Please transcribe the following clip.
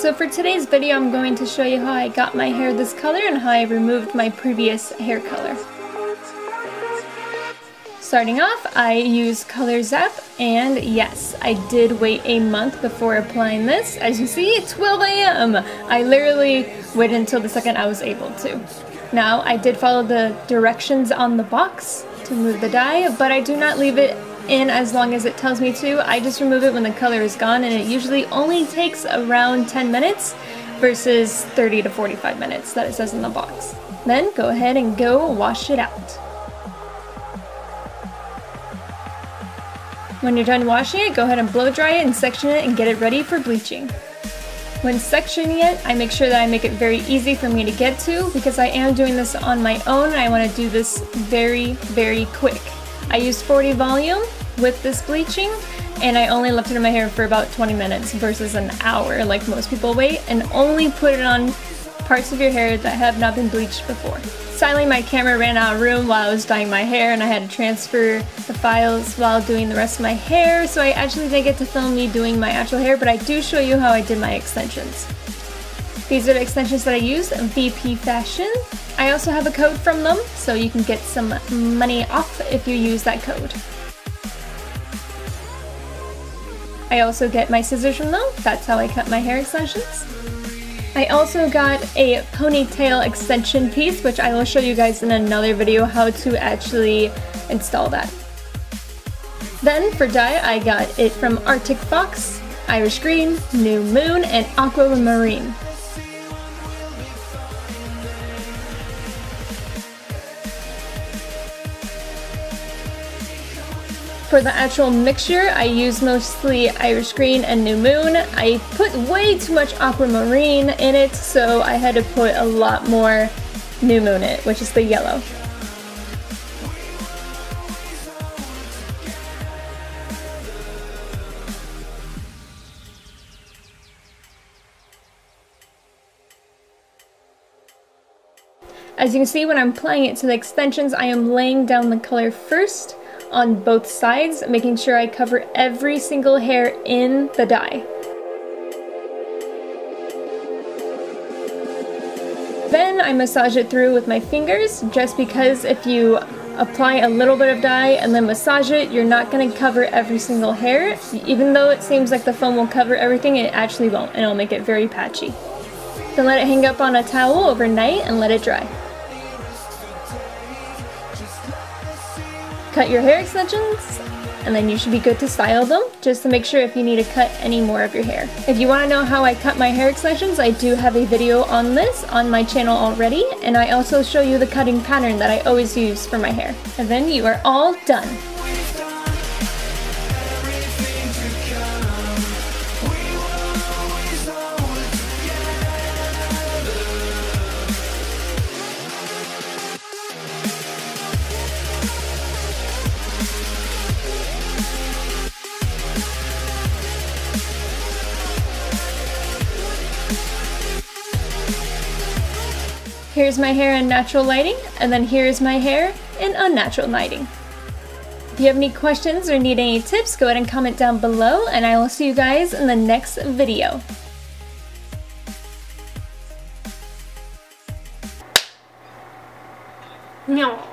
So for today's video I'm going to show you how I got my hair this color and how I removed my previous hair color. Starting off, I use Color Zap, and yes, I did wait a month before applying this. As you see, 12 a.m. I literally waited until the second I was able to. Now, I did follow the directions on the box to move the dye, but I do not leave it in as long as it tells me to. I just remove it when the color is gone, and it usually only takes around 10 minutes versus 30 to 45 minutes that it says in the box. Then go ahead and go wash it out. When you're done washing it, go ahead and blow dry it and section it and get it ready for bleaching. When sectioning it, I make sure that I make it very easy for me to get to because I am doing this on my own and I want to do this very, very quick. I use 40 volume with this bleaching and I only left it in my hair for about 20 minutes versus an hour like most people wait and only put it on parts of your hair that have not been bleached before. Sadly, my camera ran out of room while I was dyeing my hair and I had to transfer the files while doing the rest of my hair, so I actually didn't get to film me doing my actual hair, but I do show you how I did my extensions. These are the extensions that I use, VP Fashion. I also have a code from them, so you can get some money off if you use that code. I also get my scissors from them, that's how I cut my hair extensions. I also got a ponytail extension piece, which I will show you guys in another video how to actually install that. Then for dye, I got it from Arctic Fox, Irish Green, Neon Moon, and Aquamarine. For the actual mixture, I use mostly Irish Green and Neon Moon. I put way too much Aquamarine in it, so I had to put a lot more Neon Moon in it, which is the yellow. As you can see when I'm applying it to the extensions, I am laying down the color first on both sides, making sure I cover every single hair in the dye. Then I massage it through with my fingers, just because if you apply a little bit of dye and then massage it, you're not going to cover every single hair. Even though it seems like the foam will cover everything, it actually won't, and it'll make it very patchy. Then let it hang up on a towel overnight and let it dry. Cut your hair extensions and then you should be good to style them just to make sure if you need to cut any more of your hair. If you want to know how I cut my hair extensions, I do have a video on this on my channel already and I also show you the cutting pattern that I always use for my hair. And then you are all done. Here's my hair in natural lighting, and then here's my hair in unnatural lighting. If you have any questions or need any tips, go ahead and comment down below, and I will see you guys in the next video. No.